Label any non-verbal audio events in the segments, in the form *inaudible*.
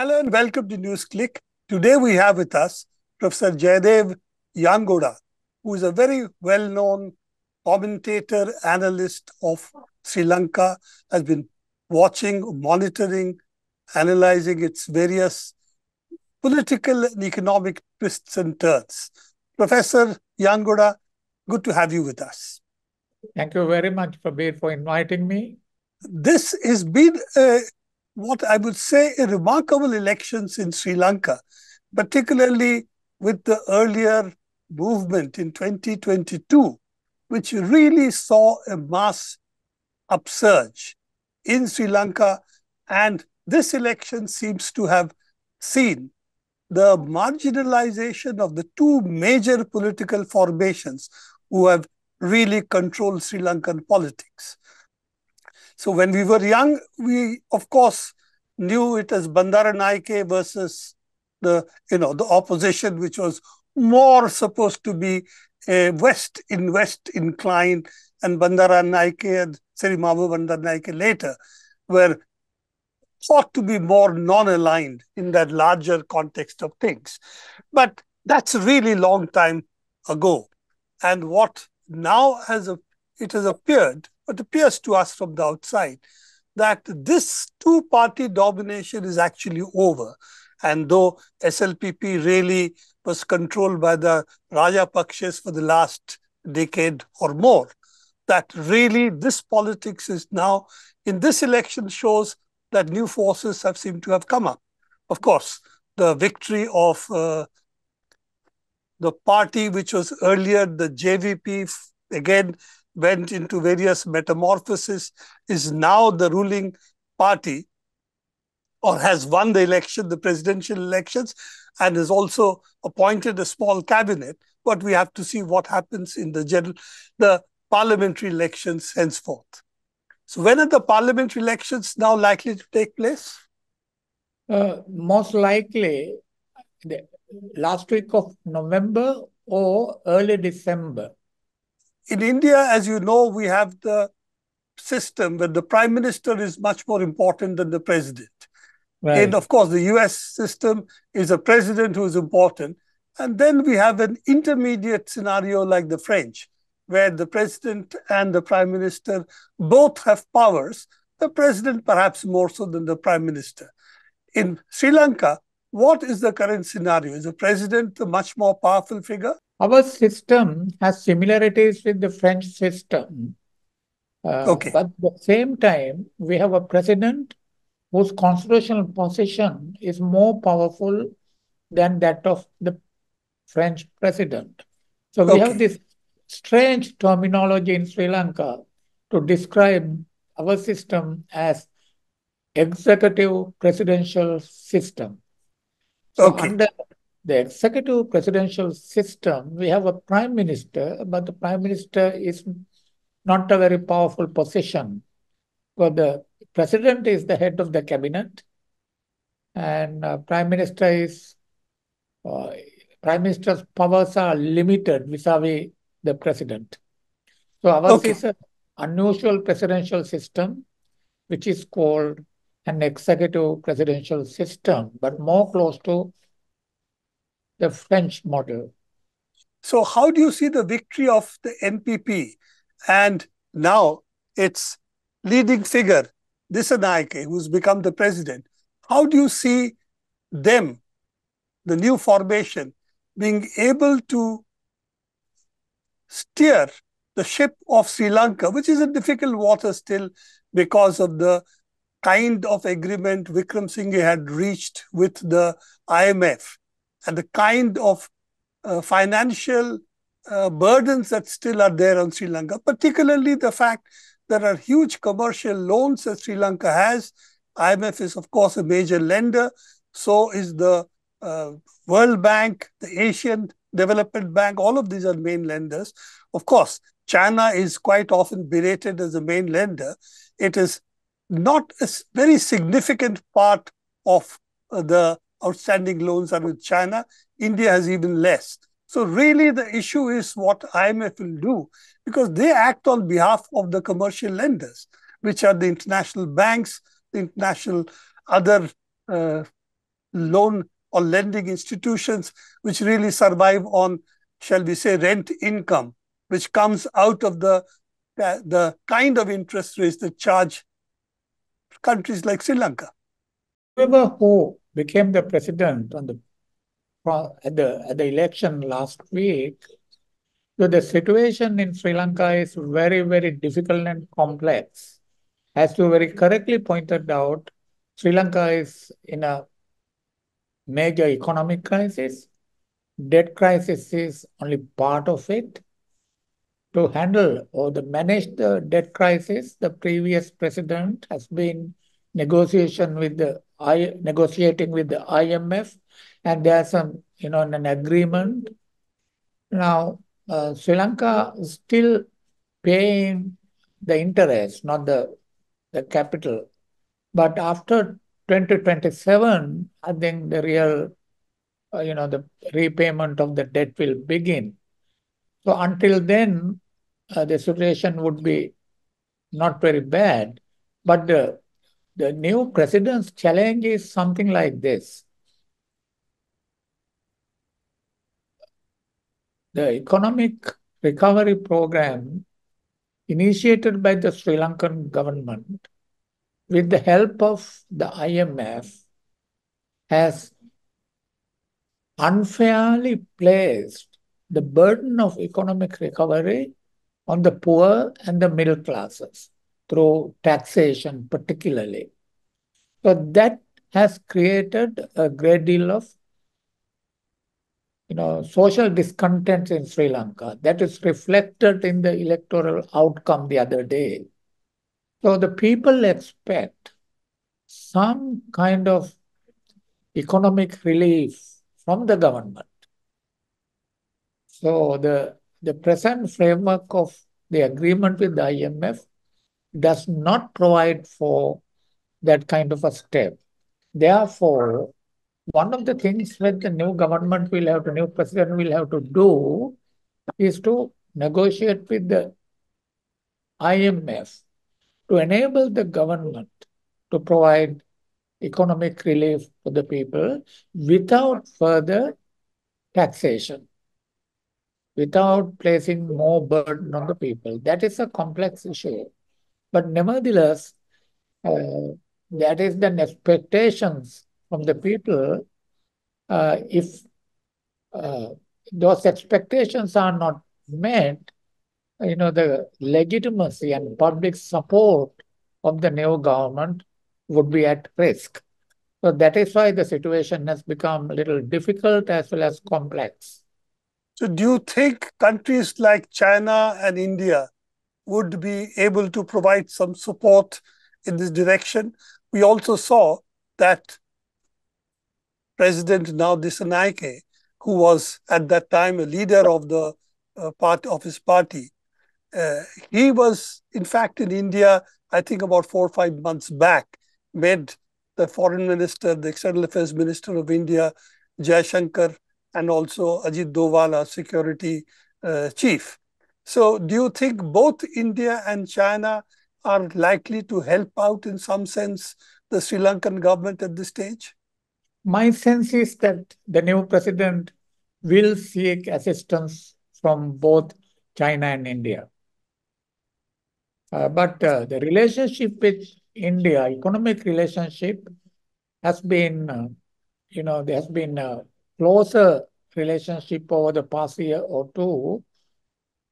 Hello and welcome to NewsClick. Today we have with us Professor Jayadev Uyangoda, who is a very well-known commentator, analyst of Sri Lanka, has been watching, monitoring, analyzing its various political and economic twists and turns. Professor Uyangoda, good to have you with us. Thank you very much, Prabir, for inviting me. This has been a, what I would say remarkable elections in Sri Lanka, particularly with the earlier movement in 2022, which really saw a mass upsurge in Sri Lanka. And this election seems to have seen the marginalization of the two major political formations who have really controlled Sri Lankan politics. So when we were young, we of course knew it as Bandaranaike versus the you know the opposition, which was more supposed to be a west in west inclined, and Bandaranaike and Sirimavo Bandaranaike later were thought to be more non-aligned in that larger context of things. But that's a really long time ago. And what now has a, it has appeared, what appears to us from the outside, that this two-party domination is actually over. And though SLPP really was controlled by the Raja Rajapakshas for the last decade or more, that really this politics is now, in this election shows that new forces have seemed to have come up. Of course, the victory of uh, the party which was earlier the JVP, again went into various metamorphoses, is now the ruling party or has won the election, the presidential elections, and has also appointed a small cabinet. But we have to see what happens in the general, the parliamentary elections henceforth. So when are the parliamentary elections now likely to take place? Uh, most likely the last week of November or early December. In India, as you know, we have the system where the prime minister is much more important than the president. Right. And of course, the US system is a president who is important. And then we have an intermediate scenario like the French, where the president and the prime minister both have powers, the president perhaps more so than the prime minister. In Sri Lanka, what is the current scenario? Is the president a much more powerful figure? Our system has similarities with the French system. Uh, okay. But at the same time, we have a president whose constitutional position is more powerful than that of the French president. So we okay. have this strange terminology in Sri Lanka to describe our system as executive presidential system. So okay. under the executive presidential system, we have a prime minister, but the prime minister is not a very powerful position. Because the president is the head of the cabinet, and uh, prime minister is uh, prime minister's powers are limited vis-a-vis the president. So ours okay. is an unusual presidential system, which is called an executive presidential system, but more close to the French model. So, how do you see the victory of the NPP and now its leading figure, Dissanayake, who's become the president? How do you see them, the new formation, being able to steer the ship of Sri Lanka, which is in difficult water still because of the kind of agreement Wickremesinghe had reached with the IMF and the kind of uh, financial uh, burdens that still are there on Sri Lanka, particularly the fact there are huge commercial loans that Sri Lanka has. IMF is, of course, a major lender. So is the uh, World Bank, the Asian Development Bank, all of these are main lenders. Of course, China is quite often berated as a main lender. It is not a very significant part of uh, the outstanding loans are with China. India has even less. So really the issue is what IMF will do because they act on behalf of the commercial lenders, which are the international banks, the international other uh, loan or lending institutions which really survive on, shall we say, rent income, which comes out of the, the kind of interest rates that charge countries like Sri Lanka. Whoever who became the president on the at the at the election last week, so the situation in Sri Lanka is very, very difficult and complex. As you very correctly pointed out, Sri Lanka is in a major economic crisis. Debt crisis is only part of it. To handle or to manage the debt crisis, the previous president has been negotiation with the I negotiating with the IMF, and there's some you know an agreement. Now uh, Sri Lanka is still paying the interest, not the the capital. But after 2027, I think the real, uh, you know, the repayment of the debt will begin. So until then, uh, the situation would be not very bad. But the, the new president's challenge is something like this. The economic recovery program initiated by the Sri Lankan government with the help of the IMF has unfairly placed the burden of economic recovery on the poor and the middle classes through taxation particularly. So that has created a great deal of you know, social discontent in Sri Lanka. That is reflected in the electoral outcome the other day. So the people expect some kind of economic relief from the government. So the, the present framework of the agreement with the IMF does not provide for that kind of a step. Therefore, one of the things that the new government will have, the new president will have to do is to negotiate with the IMF to enable the government to provide economic relief for the people without further taxation, without placing more burden on the people. That is a complex issue. But nevertheless, uh, that is the expectations from the people, uh, if uh, those expectations are not met, you know, the legitimacy and public support of the new government would be at risk. So that is why the situation has become a little difficult as well as complex. So do you think countries like China and India would be able to provide some support in this direction? We also saw that President now Dissanayake, who was at that time a leader of the uh, part of his party, uh, he was in fact in India, I think about four or five months back, met the foreign minister, the external affairs minister of India, Jaishankar, and also Ajit Doval, security uh, chief. So, do you think both India and China are likely to help out in some sense the Sri Lankan government at this stage? My sense is that the new president will seek assistance from both China and India. Uh, but uh, the relationship with India, economic relationship, has been, uh, you know, there has been a closer relationship over the past year or two,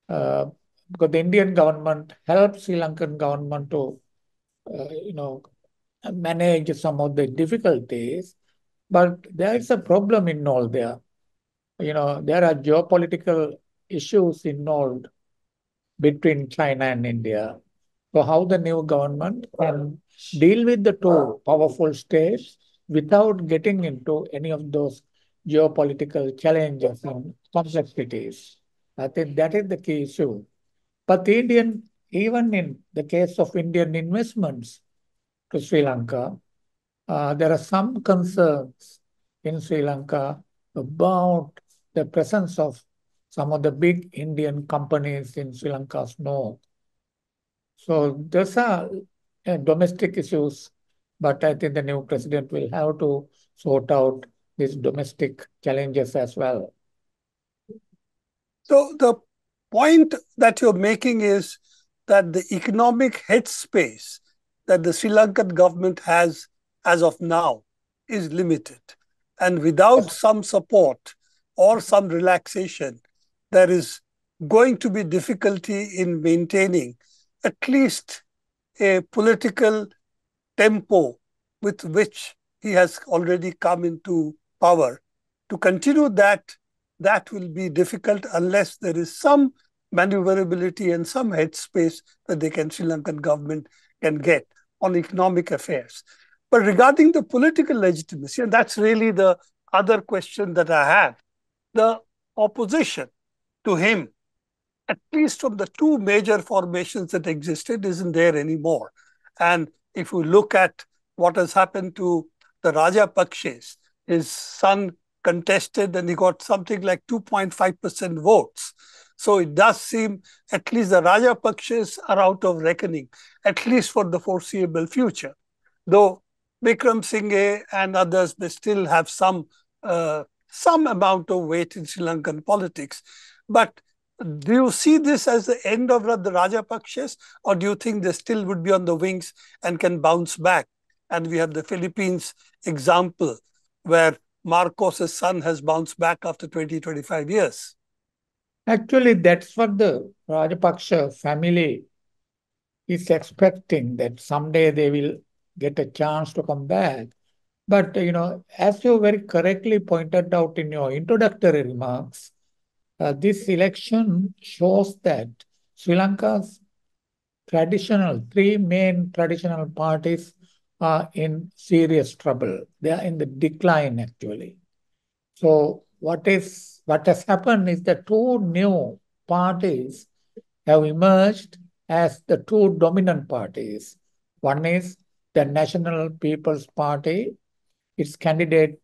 because the Indian government helped Sri Lankan government to, uh, you know, manage some of the difficulties but there is a problem involved there. You know, there are geopolitical issues involved between China and India. So how the new government can deal with the two powerful states without getting into any of those geopolitical challenges and complexities. I think that is the key issue. But the Indian, even in the case of Indian investments to Sri Lanka, uh, there are some concerns in Sri Lanka about the presence of some of the big Indian companies in Sri Lanka's north. So those are uh, domestic issues, but I think the new president will have to sort out these domestic challenges as well. So the point that you're making is that the economic headspace that the Sri Lankan government has as of now is limited. And without some support or some relaxation, there is going to be difficulty in maintaining at least a political tempo with which he has already come into power. To continue that, that will be difficult unless there is some maneuverability and some headspace that the Sri Lankan government can get on economic affairs. But regarding the political legitimacy, and that's really the other question that I have, the opposition to him, at least from the two major formations that existed, isn't there anymore. And if we look at what has happened to the Rajapakshes, his son contested and he got something like 2.5% votes. So it does seem at least the Rajapakshas are out of reckoning, at least for the foreseeable future. Though Wickremesinghe and others may still have some uh, some amount of weight in Sri Lankan politics. But do you see this as the end of the Rajapakshes, or do you think they still would be on the wings and can bounce back? And we have the Philippines example where Marcos' son has bounced back after 20, 25 years. Actually, that's what the Rajapaksha family is expecting, that someday they will get a chance to come back. But, you know, as you very correctly pointed out in your introductory remarks, uh, this election shows that Sri Lanka's traditional, three main traditional parties are in serious trouble. They are in the decline, actually. So what is what has happened is the two new parties have emerged as the two dominant parties. One is the National People's Party. Its candidate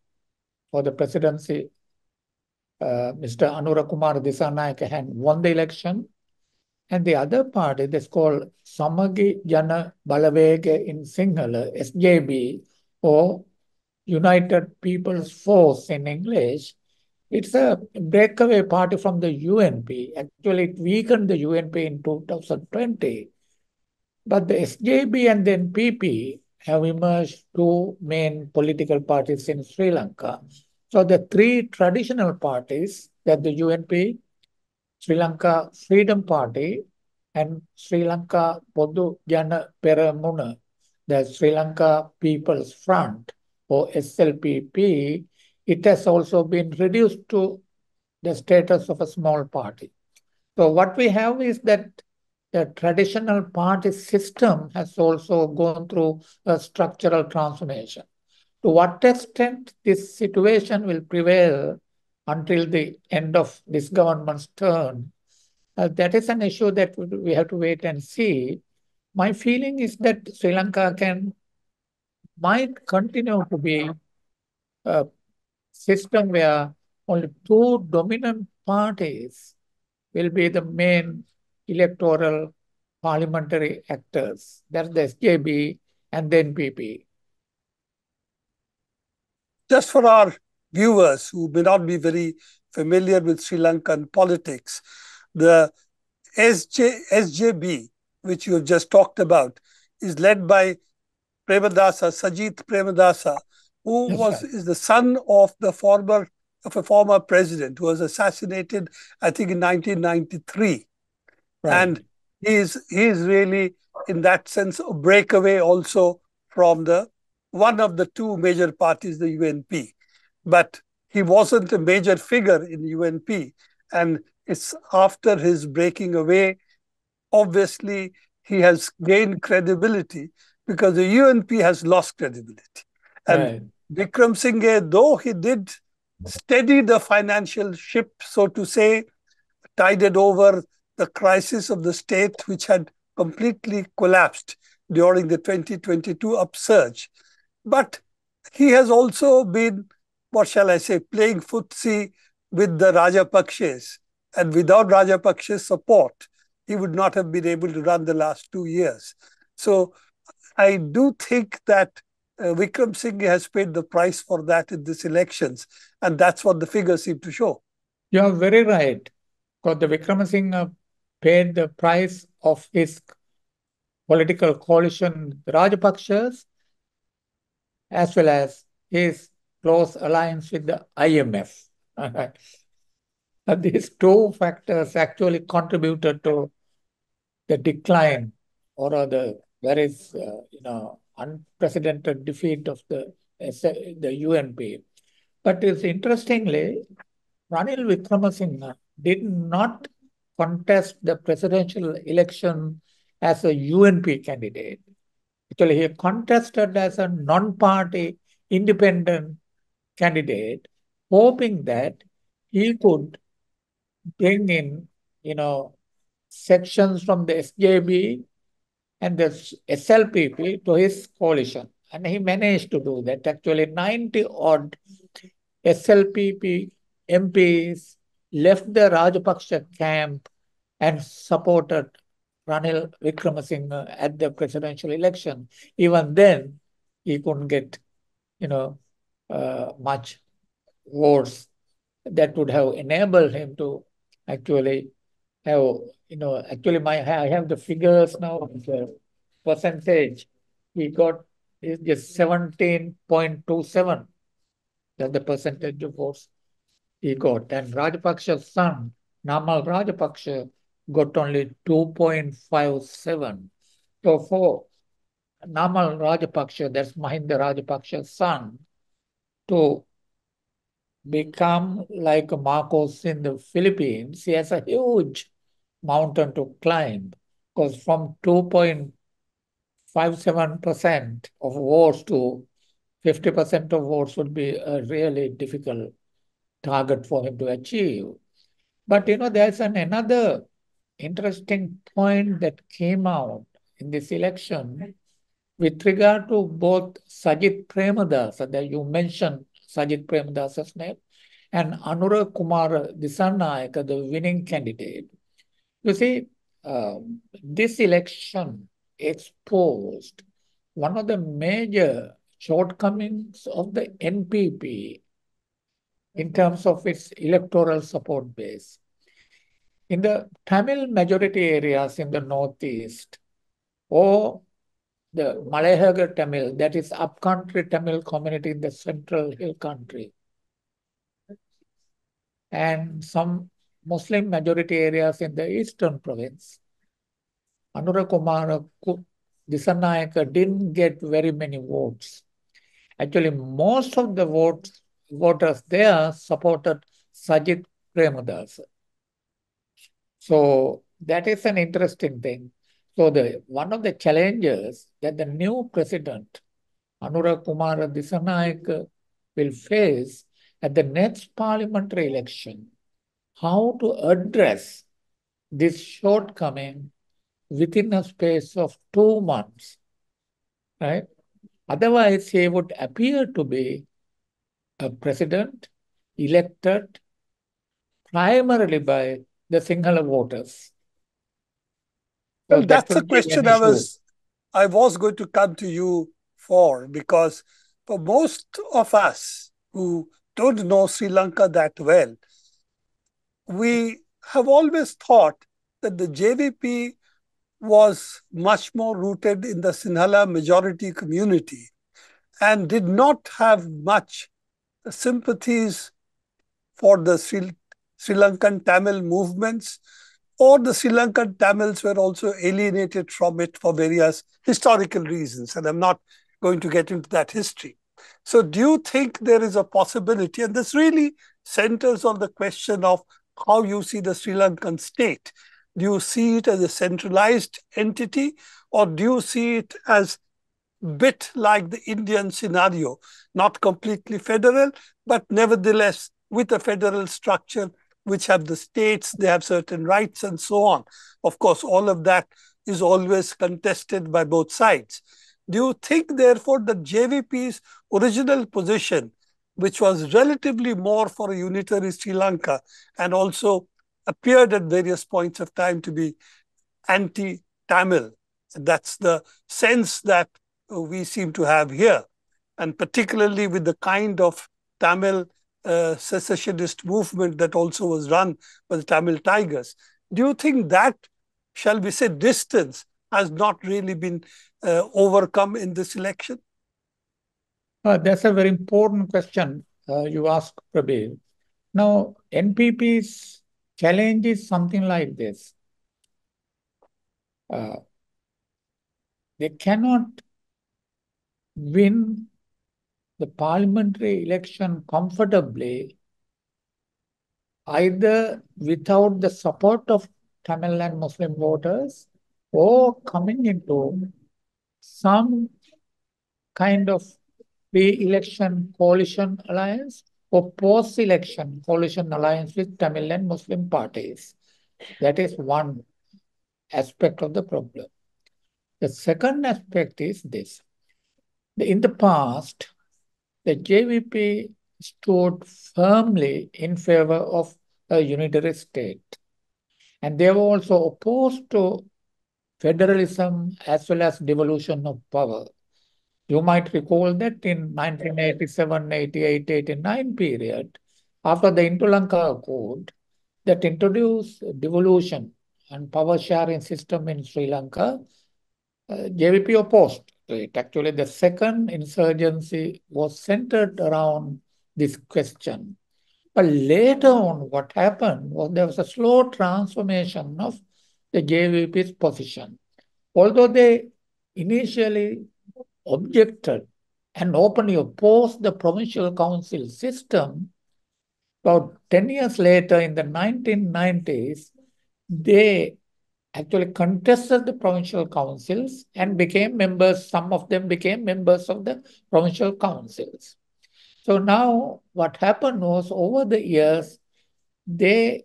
for the presidency, uh, Mr. Anura Kumar Dissanayake, had won the election. And the other party, that's called Samagi Jana Balawega in Sinhala, SJB, or United People's Force in English, it's a breakaway party from the UNP. Actually, it weakened the UNP in 2020. But the SJB and the NPP have emerged two main political parties in Sri Lanka. So the three traditional parties that the UNP Sri Lanka Freedom Party and Sri Lanka Podu Jana Peramuna, the Sri Lanka People's Front or SLPP, it has also been reduced to the status of a small party. So what we have is that the traditional party system has also gone through a structural transformation. To what extent this situation will prevail until the end of this government's term. Uh, that is an issue that we have to wait and see. My feeling is that Sri Lanka can might continue to be a system where only two dominant parties will be the main electoral parliamentary actors. That's the SJB and the NPP. Just for our viewers who may not be very familiar with Sri Lankan politics, the SJ, SJB, which you have just talked about, is led by Premadasa, Sajith Premadasa, who was is the son of the former of a former president who was assassinated, I think, in 1993. Right. And he is he is really, in that sense, a breakaway also from the one of the two major parties, the UNP but he wasn't a major figure in UNP. And it's after his breaking away, obviously, he has gained credibility because the UNP has lost credibility. And right. Wickremesinghe, though he did steady the financial ship, so to say, tided over the crisis of the state, which had completely collapsed during the 2022 upsurge. But he has also been what shall I say, playing footsie with the Rajapakshes. And without Rajapakshe's support, he would not have been able to run the last two years. So I do think that uh, Singh has paid the price for that in these elections. And that's what the figures seem to show. You're very right. Because the Wickremesinghe paid the price of his political coalition, Rajapakshas, as well as his close alliance with the IMF. *laughs* these two factors actually contributed to the decline or the very, uh, you know, unprecedented defeat of the, the UNP. But it's interestingly, Ranil Wickremesinghe did not contest the presidential election as a UNP candidate. Actually, he contested as a non-party independent candidate, hoping that he could bring in, you know, sections from the SJB and the SLPP to his coalition. And he managed to do that. Actually, 90 odd SLPP MPs left the Rajapaksa camp and supported Ranil Wickremesinghe at the presidential election. Even then, he couldn't get, you know, uh, much votes that would have enabled him to actually have, you know, actually my I have the figures now, the percentage. He got is just 17.27. That's the percentage of votes he got. And Rajapaksa's son, Namal Rajapaksa, got only 2.57. So for Namal Rajapaksa, that's Mahinda Rajapaksa's son, to become like Marcos in the Philippines, he has a huge mountain to climb because from 2.57% of votes to 50% of votes would be a really difficult target for him to achieve. But you know, there's an another interesting point that came out in this election with regard to both Sajith Premadasa that you mentioned Sajith Premadasa's name, and Anura Kumar Dissanayake, the winning candidate. You see, uh, this election exposed one of the major shortcomings of the NPP in terms of its electoral support base. In the Tamil majority areas in the northeast, or the Malayaga Tamil, that is upcountry Tamil community in the central hill country, and some Muslim majority areas in the eastern province. Anura Kumar Dissanayake didn't get very many votes. Actually, most of the votes voters there supported Sajith Premadasa. So that is an interesting thing. So the one of the challenges that the new president, Anura Kumar Dissanayake, will face at the next parliamentary election, how to address this shortcoming within a space of two months, right? Otherwise, he would appear to be a president elected primarily by the Sinhala voters. Well, that's that a question I was I was going to come to you for because for most of us who don't know Sri Lanka that well, we have always thought that the JVP was much more rooted in the Sinhala majority community and did not have much sympathies for the Sri, Sri Lankan Tamil movements, or the Sri Lankan Tamils were also alienated from it for various historical reasons. And I'm not going to get into that history. So, do you think there is a possibility? And this really centers on the question of how you see the Sri Lankan state. Do you see it as a centralized entity, or do you see it as bit like the Indian scenario, not completely federal, but nevertheless with a federal structure which have the states, they have certain rights and so on. Of course, all of that is always contested by both sides. Do you think, therefore, that JVP's original position, which was relatively more for a unitary Sri Lanka and also appeared at various points of time to be anti Tamil, that's the sense that we seem to have here. and particularly with the kind of Tamil uh, secessionist movement that also was run by the Tamil Tigers. Do you think that, shall we say, distance has not really been uh, overcome in this election? Uh, that's a very important question uh, you ask, Prabir. Now, NPP's challenge is something like this. Uh, they cannot win the parliamentary election comfortably either without the support of Tamil and Muslim voters or coming into some kind of pre-election coalition alliance or post-election coalition alliance with Tamil and Muslim parties. That is one aspect of the problem. The second aspect is this. In the past, the JVP stood firmly in favor of a unitary state. And they were also opposed to federalism as well as devolution of power. You might recall that in 1987, 88, 89 period, after the Indo-Lanka Accord, that introduced devolution and power sharing system in Sri Lanka, uh, JVP opposed it. Actually, the second insurgency was centered around this question. But later on, what happened was there was a slow transformation of the JVP's position. Although they initially objected and openly opposed the provincial council system, about 10 years later, in the 1990s, they actually contested the provincial councils and became members, some of them became members of the provincial councils. So now what happened was over the years, they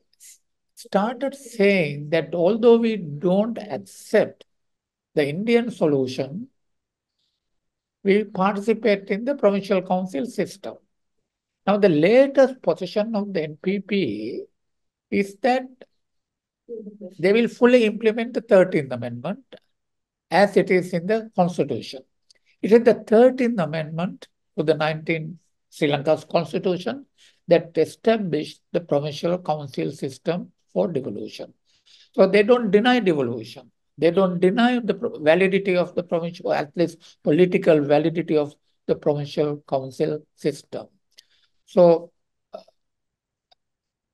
started saying that although we don't accept the Indian solution, we participate in the provincial council system. Now, the latest position of the NPP is that they will fully implement the 13th Amendment as it is in the Constitution. It is the 13th Amendment to the 19 Sri Lanka's Constitution that established the provincial council system for devolution. So they don't deny devolution. They don't deny the validity of the provincial, at least political validity of the provincial council system. So uh,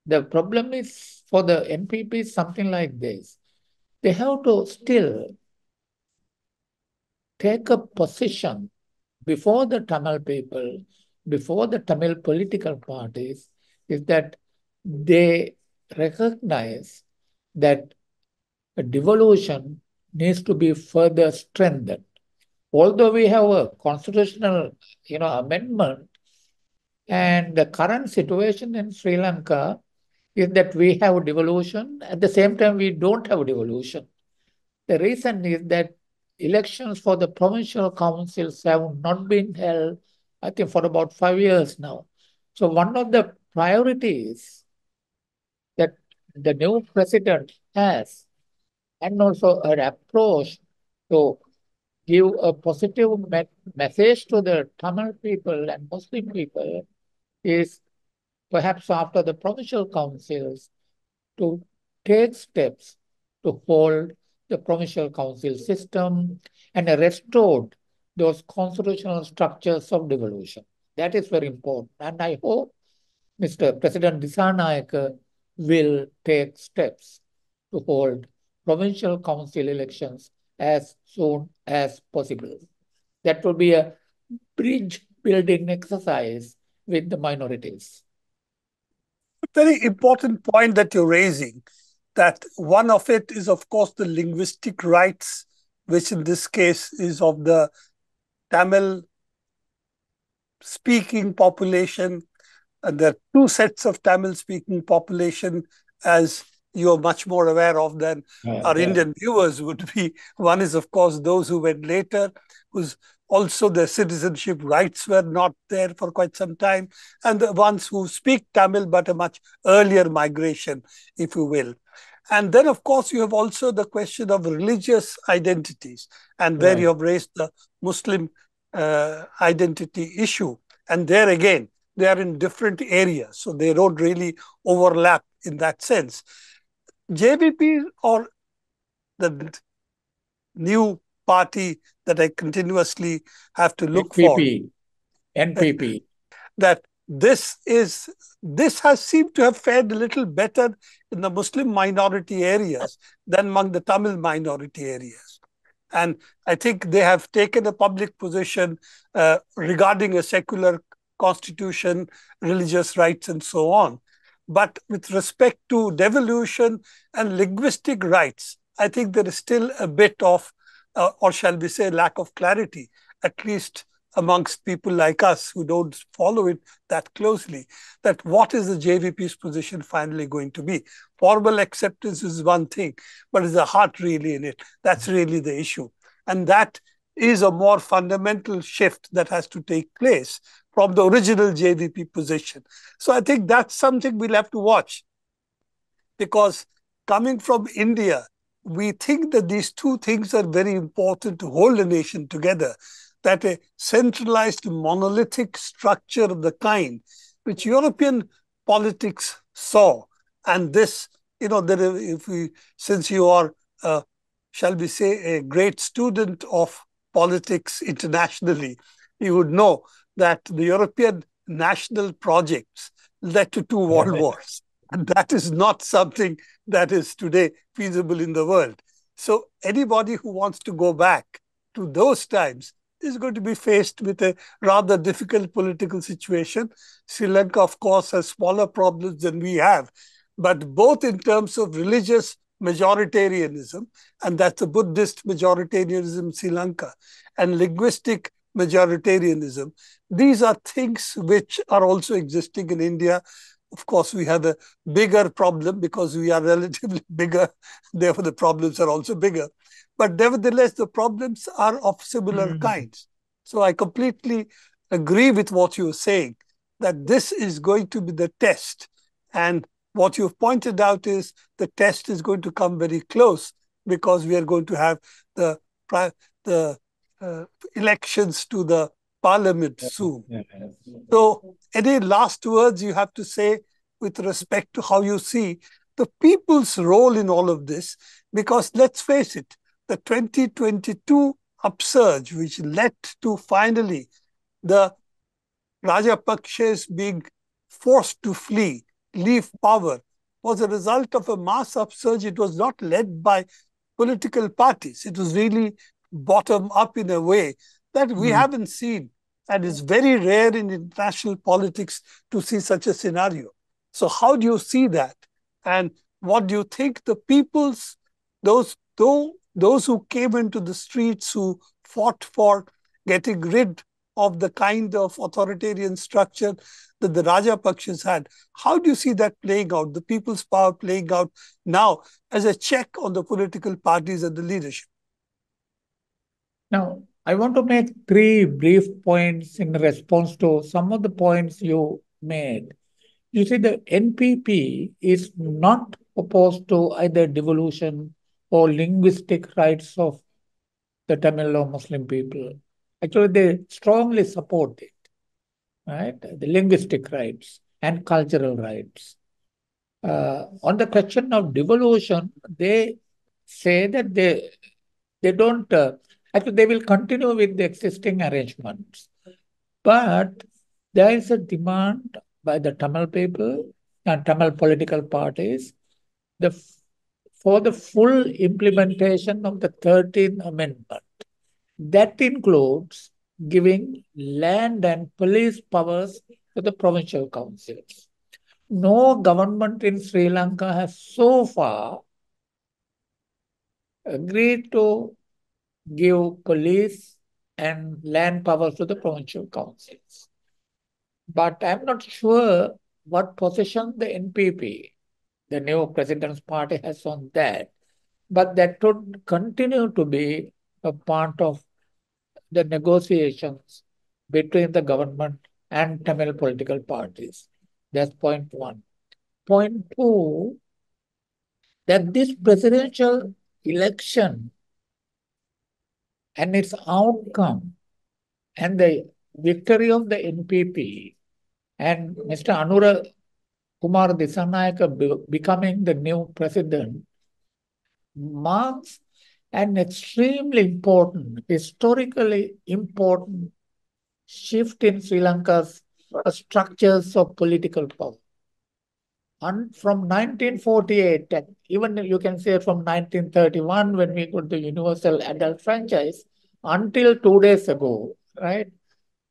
the problem is for the NPP something like this. They have to still take a position before the Tamil people, before the Tamil political parties, is that they recognize that a devolution needs to be further strengthened. Although we have a constitutional you know, amendment, and the current situation in Sri Lanka is that we have devolution. At the same time, we don't have devolution. The reason is that elections for the provincial councils have not been held, I think, for about five years now. So one of the priorities that the new president has, and also her approach to give a positive me message to the Tamil people and Muslim people is perhaps after the provincial councils, to take steps to hold the provincial council system and restore those constitutional structures of devolution. That is very important. And I hope Mr. President Dissanayake will take steps to hold provincial council elections as soon as possible. That will be a bridge building exercise with the minorities very important point that you're raising that one of it is of course the linguistic rights which in this case is of the tamil speaking population and there are two sets of tamil speaking population as you're much more aware of than yeah, our yeah. indian viewers would be *laughs* one is of course those who went later whose also their citizenship rights were not there for quite some time, and the ones who speak Tamil, but a much earlier migration, if you will. And then, of course, you have also the question of religious identities, and there right. you have raised the Muslim uh, identity issue. And there again, they are in different areas, so they don't really overlap in that sense. JVP or the new party that I continuously have to look NPP. for. NPP. *laughs* That this is this has seemed to have fared a little better in the Muslim minority areas than among the Tamil minority areas. And I think they have taken a public position uh, regarding a secular constitution, religious rights, and so on. But with respect to devolution and linguistic rights, I think there is still a bit of, uh, or shall we say, lack of clarity, at least amongst people like us who don't follow it that closely, that what is the JVP's position finally going to be? Formal acceptance is one thing, but is the heart really in it? That's really the issue. And that is a more fundamental shift that has to take place from the original JVP position. So I think that's something we'll have to watch because coming from India, we think that these two things are very important to hold a nation together. That a centralized monolithic structure of the kind which European politics saw, and this, you know, that if we, since you are, uh, shall we say, a great student of politics internationally, you would know that the European national projects led to two world *laughs* wars. And *laughs* that is not something that is today feasible in the world. So anybody who wants to go back to those times is going to be faced with a rather difficult political situation. Sri Lanka, of course, has smaller problems than we have, but both in terms of religious majoritarianism, and that's a Buddhist majoritarianism Sri Lanka, and linguistic majoritarianism. These are things which are also existing in India. Of course, we have a bigger problem because we are *laughs* relatively bigger. Therefore, the problems are also bigger. But nevertheless, the problems are of similar mm-hmm. kinds. So I completely agree with what you're saying that this is going to be the test. And what you've pointed out is the test is going to come very close because we are going to have the the uh, elections to the parliament soon. So, any last words you have to say with respect to how you see the people's role in all of this? Because let's face it, the 2022 upsurge, which led to finally the Rajapakshes being forced to flee, leave power, was a result of a mass upsurge. It was not led by political parties. It was really bottom up in a way that we mm. haven't seen. And it's very rare in international politics to see such a scenario. So, how do you see that? And what do you think the people's, those, though, those who came into the streets, who fought for getting rid of the kind of authoritarian structure that the Rajapakshas had. How do you see that playing out, the people's power playing out now as a check on the political parties and the leadership? Now, I want to make three brief points in response to some of the points you made. You see, the NPP is not opposed to either devolution or linguistic rights of the Tamil or Muslim people. Actually, they strongly support it, right? The linguistic rights and cultural rights. Uh, on the question of devolution, they say that they they don't uh, Actually, they will continue with the existing arrangements. But there is a demand by the Tamil people and Tamil political parties the, for the full implementation of the 13th Amendment. That includes giving land and police powers to the provincial councils. No government in Sri Lanka has so far agreed to give police and land powers to the provincial councils. But I'm not sure what position the NPP, the new president's party, has on that. But that would continue to be a part of the negotiations between the government and Tamil political parties. That's point one. Point two, that this presidential election and its outcome and the victory of the NPP and Mr. Anura Kumar Dissanayaka becoming the new president marks an extremely important, historically important shift in Sri Lanka's structures of political power. And from 1948, even you can say from 1931, when we got the universal adult franchise, until two days ago, right,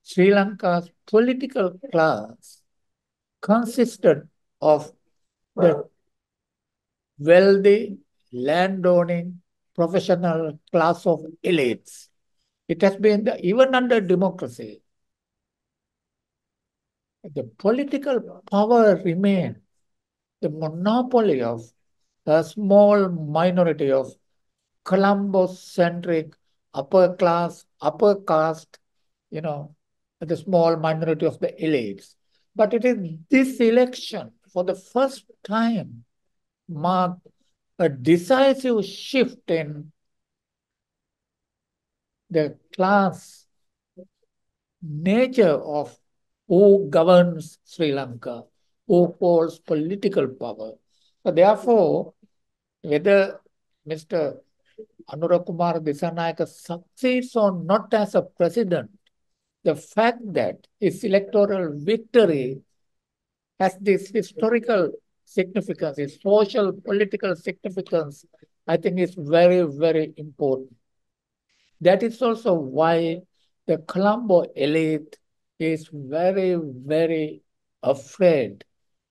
Sri Lanka's political class consisted of the wealthy, landowning, professional class of elites. It has been, the, even under democracy, the political power remained the monopoly of a small minority of Colombo-centric upper class, upper caste, you know, the small minority of the elites. But it is this election, for the first time, marked a decisive shift in the class nature of who governs Sri Lanka, holds political power. So therefore, whether Mr. Anura Kumar Dissanayake succeeds or not as a president, the fact that his electoral victory has this historical significance, its social, political significance, I think is very, very important. That is also why the Colombo elite is very, very afraid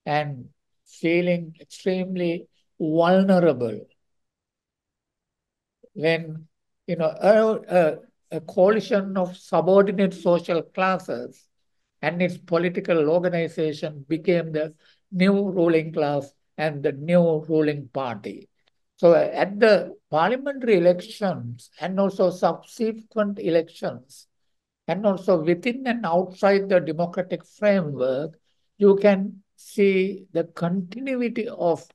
and feeling extremely vulnerable when you know a, a, a coalition of subordinate social classes and its political organization became the new ruling class and the new ruling party. So at the parliamentary elections and also subsequent elections, and also within and outside the democratic framework, you can see the continuity of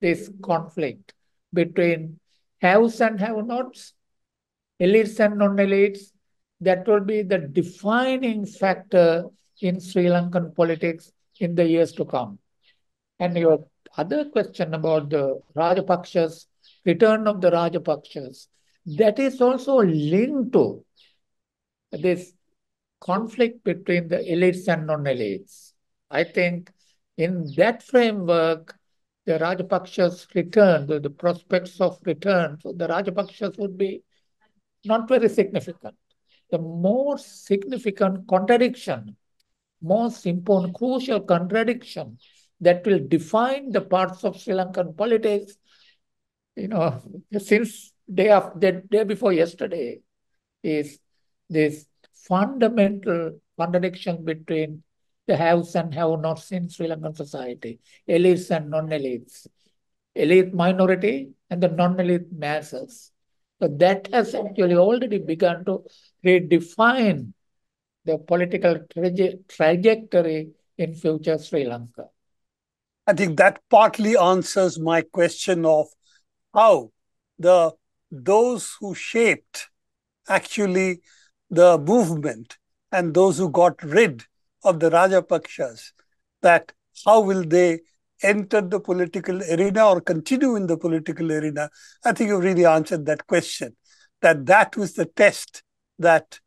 this conflict between haves and have-nots, elites and non-elites. That will be the defining factor in Sri Lankan politics in the years to come. And your other question about the Rajapakshas, return of the Rajapakshas, that is also linked to this conflict between the elites and non-elites. I think in that framework, the Rajapakshas return, the, prospects of return for the Rajapakshas would be not very significant. The more significant contradiction, most important, crucial contradiction that will define the parts of Sri Lankan politics, you know, since day of the day before yesterday, is this fundamental contradiction between the haves and have-nots in Sri Lankan society, elites and non-elites, elite minority and the non-elite masses. So that has actually already begun to redefine the political traje trajectory in future Sri Lanka. I think that partly answers my question of how the those who shaped actually the movement and those who got rid of the Rajapakshas, that how will they enter the political arena or continue in the political arena? I think you've really answered that question. That that was the test that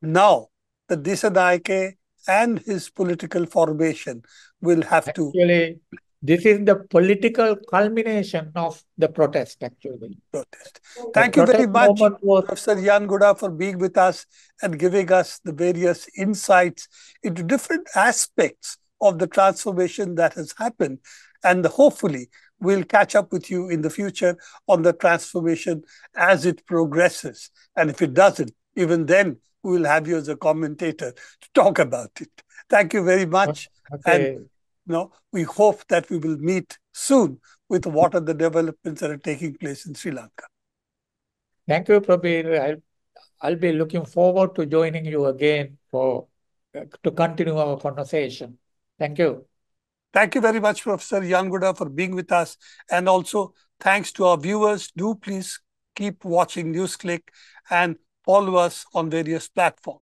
now the Dissanayake and his political formation will have actually, to. This is the political culmination of the protest, actually. Protest. Thank the you very much, was... Professor Uyangoda, for being with us and giving us the various insights into different aspects of the transformation that has happened. And hopefully, we'll catch up with you in the future on the transformation as it progresses. And if it doesn't, even then, we will have you as a commentator to talk about it. Thank you very much. Okay. And know, we hope that we will meet soon with what are the developments that are taking place in Sri Lanka. Thank you, Prabir. I'll, I'll be looking forward to joining you again for uh, to continue our conversation. Thank you. Thank you very much, Professor Uyangoda, for being with us. And also, thanks to our viewers. Do please keep watching NewsClick and follow us on various platforms.